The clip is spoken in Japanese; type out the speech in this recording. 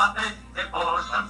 bate, te portan